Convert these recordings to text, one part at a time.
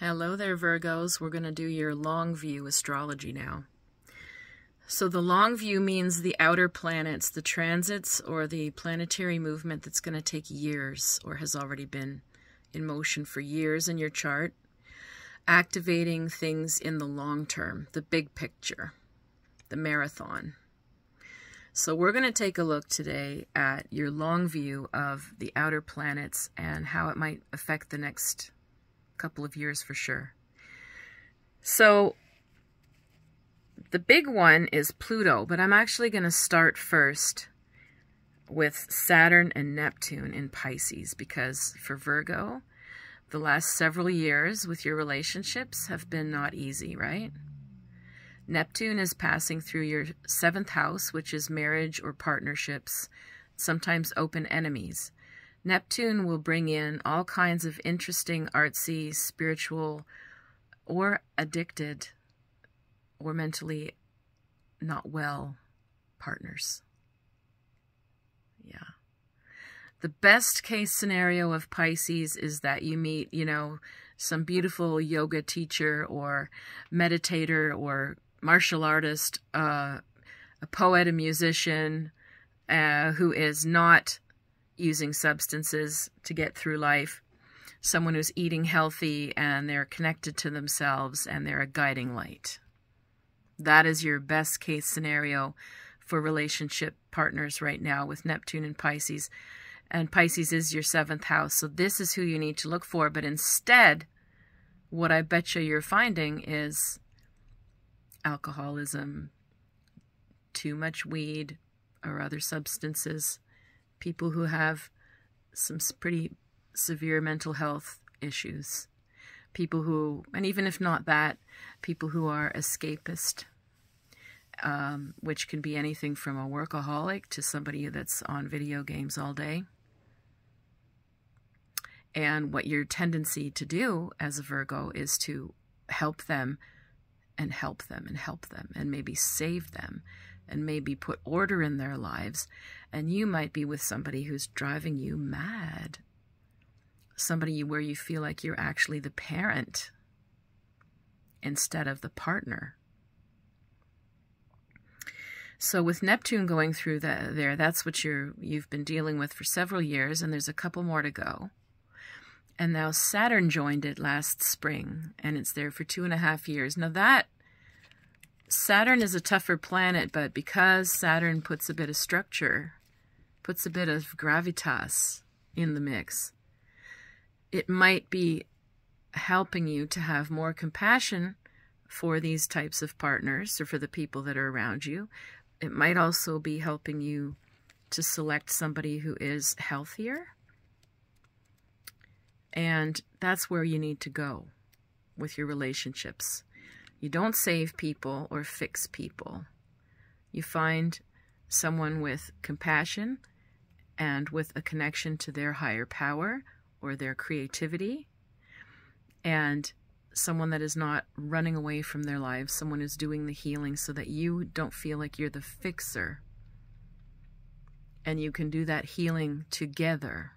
Hello there, Virgos. We're going to do your long view astrology now. So the long view means the outer planets, the transits, or the planetary movement that's going to take years or has already been in motion for years in your chart, activating things in the long term, the big picture, the marathon. So we're going to take a look today at your long view of the outer planets and how it might affect the next couple of years for sure. So the big one is Pluto, but I'm actually going to start first with Saturn and Neptune in Pisces because for Virgo, the last several years with your relationships have been not easy, right? Neptune is passing through your seventh house, which is marriage or partnerships, sometimes open enemies. Neptune will bring in all kinds of interesting, artsy, spiritual, or addicted, or mentally not well partners. Yeah. The best case scenario of Pisces is that you meet, you know, some beautiful yoga teacher or meditator or martial artist, uh, a poet, a musician, uh, who is not using substances to get through life, someone who's eating healthy and they're connected to themselves and they're a guiding light. That is your best case scenario for relationship partners right now with Neptune and Pisces. And Pisces is your seventh house. So this is who you need to look for. But instead, what I bet you you're finding is alcoholism, too much weed or other substances, people who have some pretty severe mental health issues, people who, and even if not that, people who are escapist, um, which can be anything from a workaholic to somebody that's on video games all day. And what your tendency to do as a Virgo is to help them and help them and help them and maybe save them and maybe put order in their lives. And you might be with somebody who's driving you mad. Somebody where you feel like you're actually the parent instead of the partner. So with Neptune going through the, there, that's what you're you've been dealing with for several years, and there's a couple more to go. And now Saturn joined it last spring, and it's there for two and a half years. Now that Saturn is a tougher planet, but because Saturn puts a bit of structure, puts a bit of gravitas in the mix, it might be helping you to have more compassion for these types of partners or for the people that are around you. It might also be helping you to select somebody who is healthier. And that's where you need to go with your relationships. You don't save people or fix people. You find someone with compassion and with a connection to their higher power or their creativity and someone that is not running away from their lives, someone who's doing the healing so that you don't feel like you're the fixer. And you can do that healing together.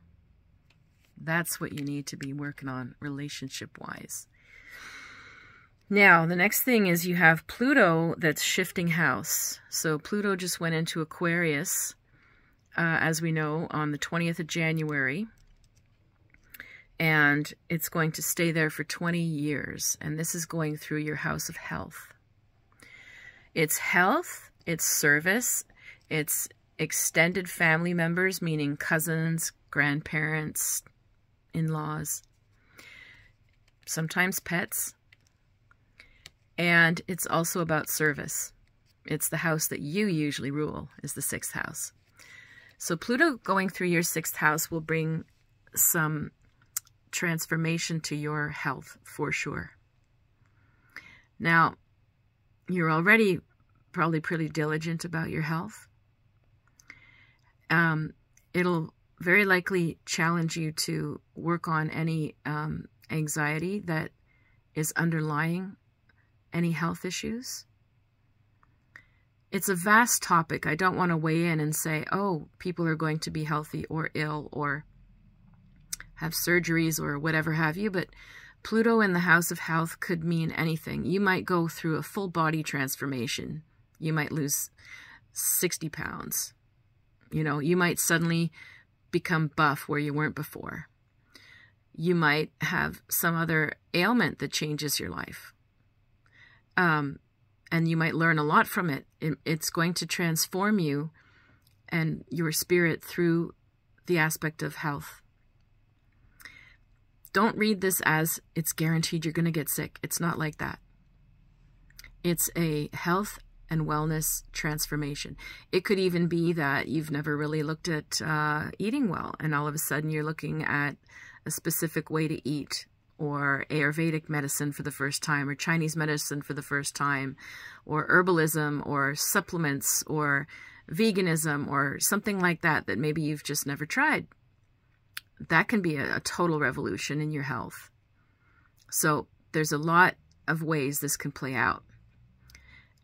That's what you need to be working on relationship wise. Now, the next thing is you have Pluto that's shifting house. So Pluto just went into Aquarius, uh, as we know, on the 20th of January. And it's going to stay there for 20 years. And this is going through your house of health. It's health, it's service, it's extended family members, meaning cousins, grandparents, in-laws, sometimes pets, and it's also about service. It's the house that you usually rule, is the sixth house. So Pluto going through your sixth house will bring some transformation to your health for sure. Now, you're already probably pretty diligent about your health. Um, it'll very likely challenge you to work on any um, anxiety that is underlying any health issues? It's a vast topic. I don't want to weigh in and say, oh, people are going to be healthy or ill or have surgeries or whatever have you, but Pluto in the house of health could mean anything. You might go through a full body transformation. You might lose 60 pounds. You know, you might suddenly become buff where you weren't before. You might have some other ailment that changes your life. Um, and you might learn a lot from it. it. It's going to transform you and your spirit through the aspect of health. Don't read this as it's guaranteed you're going to get sick. It's not like that. It's a health and wellness transformation. It could even be that you've never really looked at uh, eating well, and all of a sudden you're looking at a specific way to eat, or Ayurvedic medicine for the first time, or Chinese medicine for the first time, or herbalism, or supplements, or veganism, or something like that that maybe you've just never tried that can be a, a total revolution in your health. So there's a lot of ways this can play out.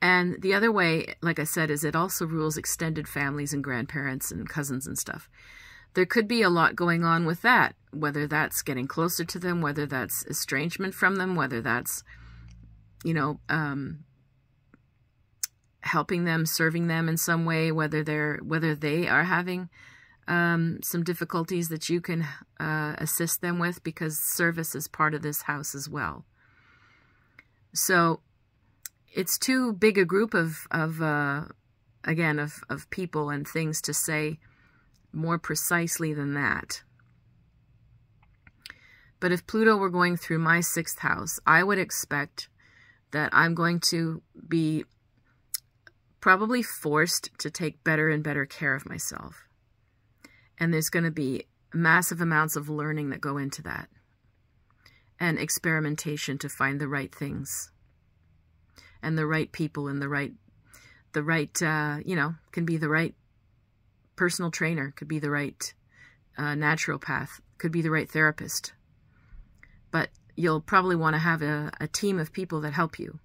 And the other way, like I said, is it also rules extended families and grandparents and cousins and stuff. There could be a lot going on with that, whether that's getting closer to them, whether that's estrangement from them, whether that's, you know, um, helping them, serving them in some way, whether they're whether they are having um, some difficulties that you can uh, assist them with because service is part of this house as well. So it's too big a group of, of uh, again, of, of people and things to say more precisely than that. But if Pluto were going through my sixth house, I would expect that I'm going to be probably forced to take better and better care of myself. And there's going to be massive amounts of learning that go into that and experimentation to find the right things and the right people and the right the right uh, you know can be the right personal trainer could be the right uh, naturopath could be the right therapist. But you'll probably want to have a, a, team of people that help you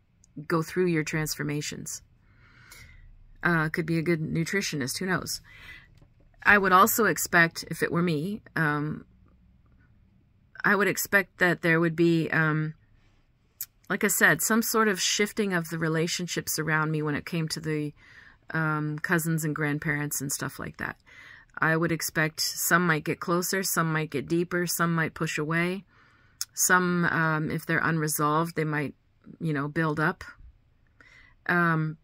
go through your transformations. Uh, could be a good nutritionist who knows? I would also expect, if it were me, um, I would expect that there would be, um, like I said, some sort of shifting of the relationships around me when it came to the um, cousins and grandparents and stuff like that. I would expect some might get closer, some might get deeper, some might push away. Some, um, if they're unresolved, they might, you know, build up. Um,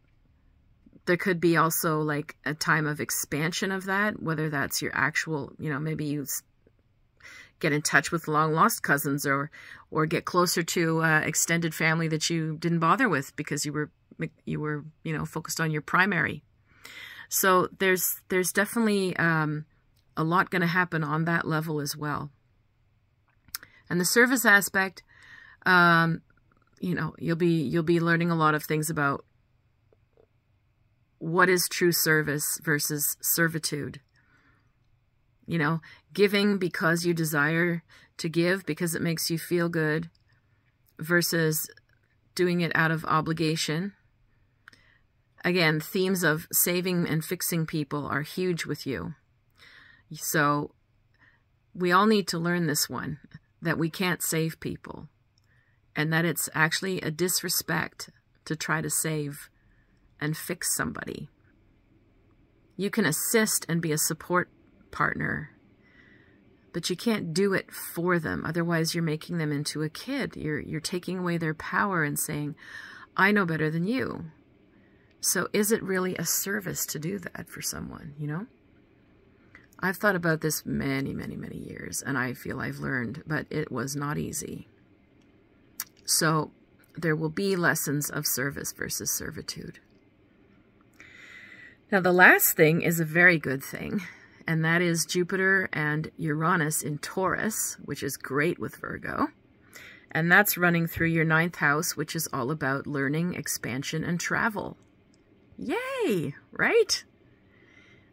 there could be also like a time of expansion of that, whether that's your actual, you know, maybe you get in touch with long lost cousins or or get closer to uh, extended family that you didn't bother with because you were you were you know focused on your primary. So there's there's definitely um, a lot going to happen on that level as well. And the service aspect, um, you know, you'll be you'll be learning a lot of things about what is true service versus servitude. You know, giving because you desire to give because it makes you feel good versus doing it out of obligation. Again, themes of saving and fixing people are huge with you. So we all need to learn this one, that we can't save people and that it's actually a disrespect to try to save and fix somebody. You can assist and be a support partner, but you can't do it for them. Otherwise, you're making them into a kid. You're, you're taking away their power and saying, I know better than you. So is it really a service to do that for someone, you know? I've thought about this many, many, many years, and I feel I've learned, but it was not easy. So there will be lessons of service versus servitude. Now, the last thing is a very good thing, and that is Jupiter and Uranus in Taurus, which is great with Virgo. And that's running through your ninth house, which is all about learning, expansion, and travel. Yay, right?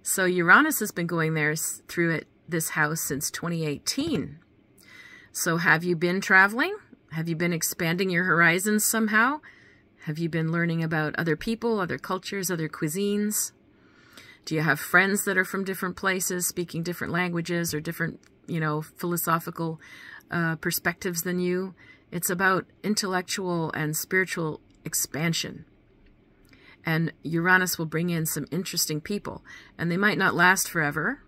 So Uranus has been going there through it, this house since 2018. So have you been traveling? Have you been expanding your horizons somehow? Have you been learning about other people, other cultures, other cuisines? Do you have friends that are from different places, speaking different languages or different, you know, philosophical uh, perspectives than you? It's about intellectual and spiritual expansion. And Uranus will bring in some interesting people. And they might not last forever.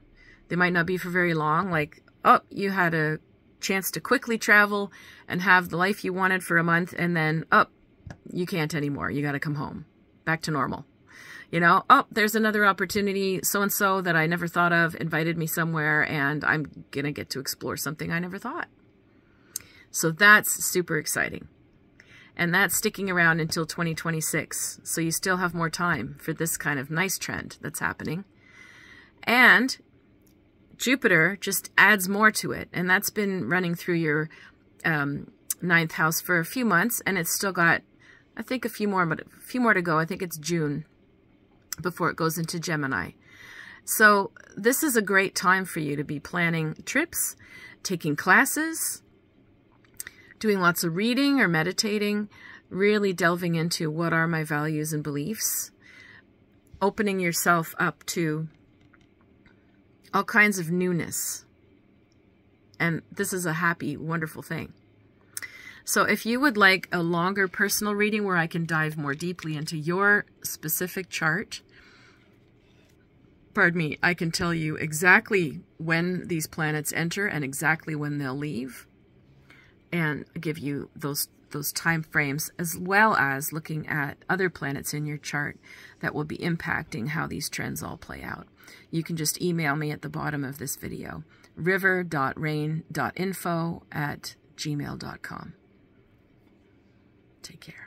They might not be for very long. Like, oh, you had a chance to quickly travel and have the life you wanted for a month. And then, oh, you can't anymore. You got to come home. Back to normal. You know, oh, there's another opportunity. So and so that I never thought of invited me somewhere, and I'm going to get to explore something I never thought. So that's super exciting. And that's sticking around until 2026. So you still have more time for this kind of nice trend that's happening. And Jupiter just adds more to it. And that's been running through your um, ninth house for a few months. And it's still got, I think, a few more, but a few more to go. I think it's June before it goes into Gemini. So this is a great time for you to be planning trips, taking classes, doing lots of reading or meditating, really delving into what are my values and beliefs, opening yourself up to all kinds of newness. And this is a happy, wonderful thing. So if you would like a longer personal reading where I can dive more deeply into your specific chart, pardon me, I can tell you exactly when these planets enter and exactly when they'll leave and give you those those time frames as well as looking at other planets in your chart that will be impacting how these trends all play out. You can just email me at the bottom of this video, river.rain.info at gmail.com. Take care.